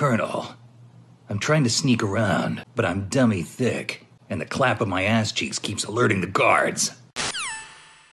Colonel. I'm trying to sneak around, but I'm dummy thick, and the clap of my ass cheeks keeps alerting the guards.